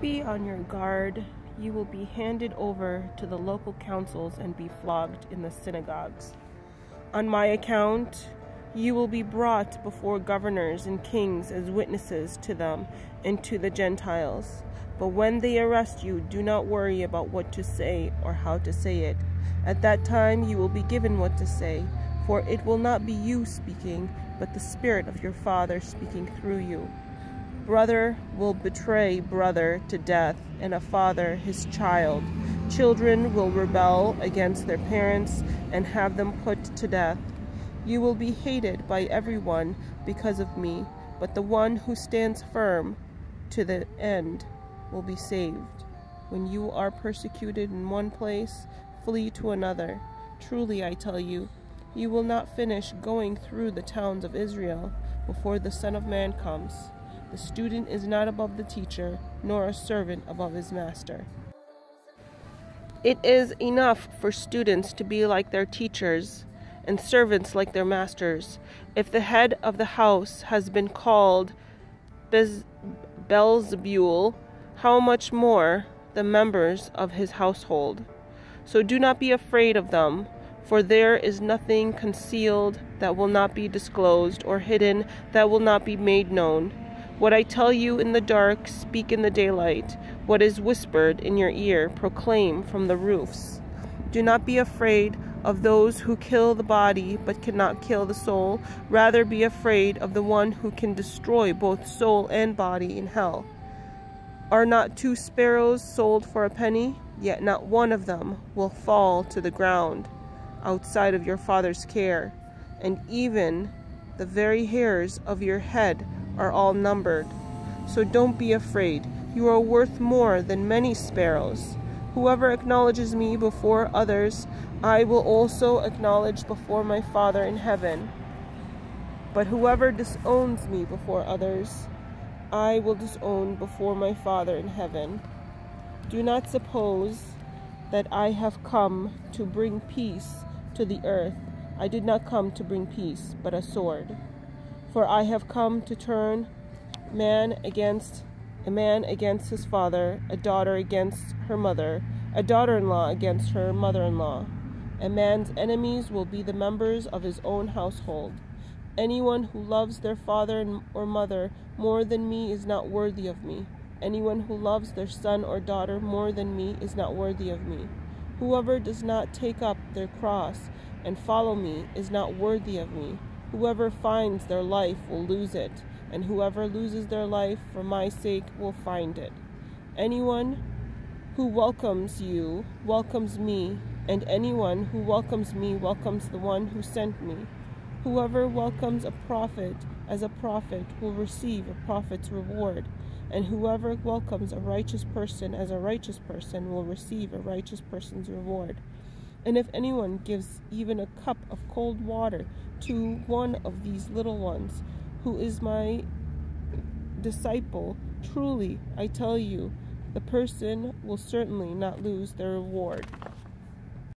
Be on your guard. You will be handed over to the local councils and be flogged in the synagogues. On my account, you will be brought before governors and kings as witnesses to them and to the Gentiles. But when they arrest you, do not worry about what to say or how to say it. At that time you will be given what to say, for it will not be you speaking, but the Spirit of your Father speaking through you. Brother will betray brother to death, and a father his child. Children will rebel against their parents and have them put to death. You will be hated by everyone because of me, but the one who stands firm to the end will be saved. When you are persecuted in one place, flee to another. Truly, I tell you, you will not finish going through the towns of Israel before the Son of Man comes. The student is not above the teacher, nor a servant above his master. It is enough for students to be like their teachers and servants like their masters. If the head of the house has been called Bez- Beelzebul, how much more the members of his household? So do not be afraid of them, for there is nothing concealed that will not be disclosed, or hidden that will not be made known. What I tell you in the dark, speak in the daylight. What is whispered in your ear, proclaim from the roofs. Do not be afraid of those who kill the body but cannot kill the soul. Rather be afraid of the one who can destroy both soul and body in hell. Are not two sparrows sold for a penny? Yet not one of them will fall to the ground outside of your Father's care. And even the very hairs of your head are all numbered. So don't be afraid. You are worth more than many sparrows. Whoever acknowledges me before others, I will also acknowledge before my Father in heaven. But whoever disowns me before others, I will disown before my Father in heaven. Do not suppose that I have come to bring peace to the earth. I did not come to bring peace, but a sword. For I have come to turn man against a man against his father, a daughter against her mother, a daughter-in-law against her mother-in-law. A man's enemies will be the members of his own household. Anyone who loves their father or mother more than me is not worthy of me. Anyone who loves their son or daughter more than me is not worthy of me. Whoever does not take up their cross and follow me is not worthy of me. Whoever finds their life will lose it, and whoever loses their life for my sake will find it. Anyone who welcomes you welcomes me, and anyone who welcomes me welcomes the one who sent me. Whoever welcomes a prophet as a prophet will receive a prophet's reward, and whoever welcomes a righteous person as a righteous person will receive a righteous person's reward. And if anyone gives even a cup of cold water to one of these little ones, who is my disciple, truly I tell you, the person will certainly not lose their reward.